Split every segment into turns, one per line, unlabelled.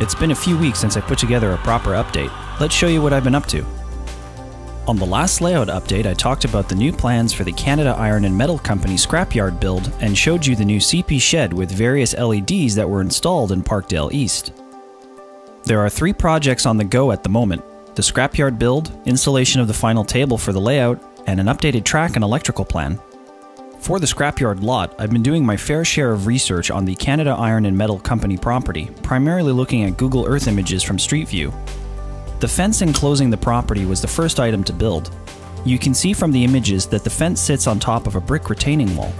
it's been a few weeks since I put together a proper update. Let's show you what I've been up to. On the last layout update, I talked about the new plans for the Canada Iron and Metal Company scrapyard build and showed you the new CP shed with various LEDs that were installed in Parkdale East. There are three projects on the go at the moment the scrapyard build, installation of the final table for the layout, and an updated track and electrical plan. For the scrapyard lot, I've been doing my fair share of research on the Canada Iron and Metal Company property, primarily looking at Google Earth images from Street View. The fence enclosing the property was the first item to build. You can see from the images that the fence sits on top of a brick retaining wall.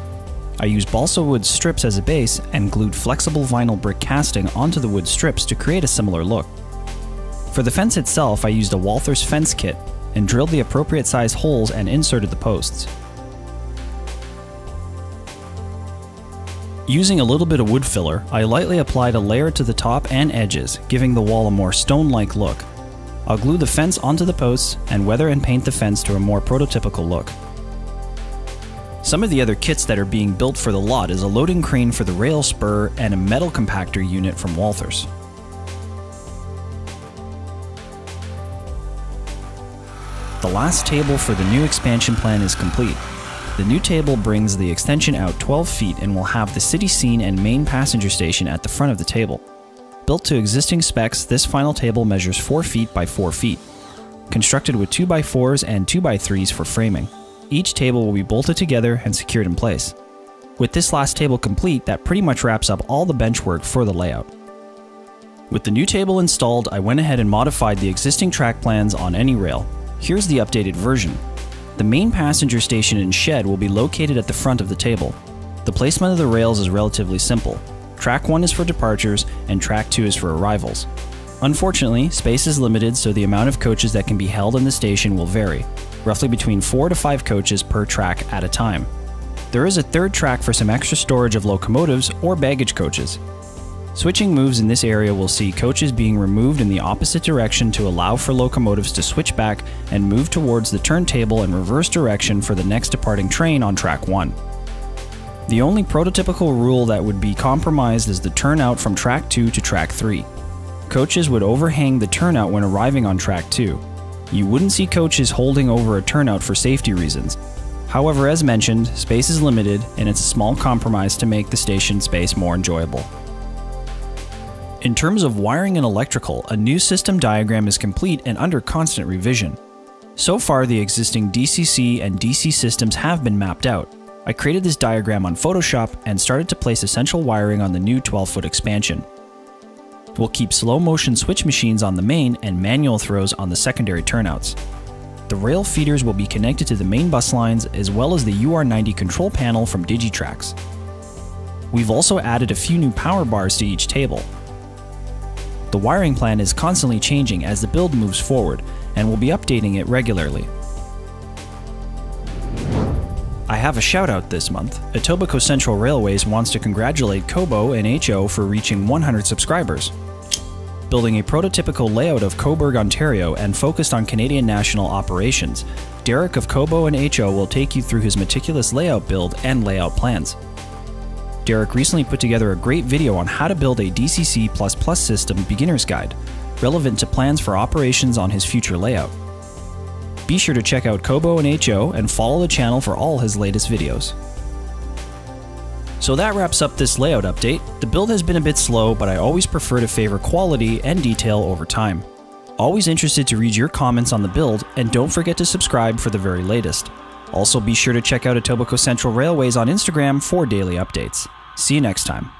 I used balsa wood strips as a base and glued flexible vinyl brick casting onto the wood strips to create a similar look. For the fence itself, I used a Walthers fence kit and drilled the appropriate size holes and inserted the posts. Using a little bit of wood filler, I lightly applied a layer to the top and edges, giving the wall a more stone-like look. I'll glue the fence onto the posts and weather and paint the fence to a more prototypical look. Some of the other kits that are being built for the lot is a loading crane for the rail spur and a metal compactor unit from Walthers. The last table for the new expansion plan is complete, the new table brings the extension out 12 feet and will have the city scene and main passenger station at the front of the table. Built to existing specs, this final table measures 4 feet by 4 feet. Constructed with 2x4s and 2x3s for framing. Each table will be bolted together and secured in place. With this last table complete, that pretty much wraps up all the bench work for the layout. With the new table installed, I went ahead and modified the existing track plans on AnyRail. Here's the updated version. The main passenger station and shed will be located at the front of the table. The placement of the rails is relatively simple. Track 1 is for departures, and Track 2 is for arrivals. Unfortunately, space is limited, so the amount of coaches that can be held in the station will vary, roughly between 4 to 5 coaches per track at a time. There is a third track for some extra storage of locomotives or baggage coaches. Switching moves in this area will see coaches being removed in the opposite direction to allow for locomotives to switch back and move towards the turntable in reverse direction for the next departing train on track 1. The only prototypical rule that would be compromised is the turnout from track 2 to track 3. Coaches would overhang the turnout when arriving on track 2. You wouldn't see coaches holding over a turnout for safety reasons. However, as mentioned, space is limited and it's a small compromise to make the station space more enjoyable. In terms of wiring and electrical, a new system diagram is complete and under constant revision. So far, the existing DCC and DC systems have been mapped out. I created this diagram on Photoshop and started to place essential wiring on the new 12-foot expansion. We'll keep slow motion switch machines on the main and manual throws on the secondary turnouts. The rail feeders will be connected to the main bus lines as well as the UR90 control panel from Digitrax. We've also added a few new power bars to each table, the wiring plan is constantly changing as the build moves forward, and we'll be updating it regularly. I have a shout out this month. Etobicoke Central Railways wants to congratulate COBO and HO for reaching 100 subscribers. Building a prototypical layout of Cobourg, Ontario, and focused on Canadian national operations, Derek of COBO and HO will take you through his meticulous layout build and layout plans. Derek recently put together a great video on how to build a DCC++ system beginner's guide, relevant to plans for operations on his future layout. Be sure to check out COBO and HO and follow the channel for all his latest videos. So that wraps up this layout update. The build has been a bit slow, but I always prefer to favor quality and detail over time. Always interested to read your comments on the build, and don't forget to subscribe for the very latest. Also, be sure to check out Etobicoke Central Railways on Instagram for daily updates. See you next time.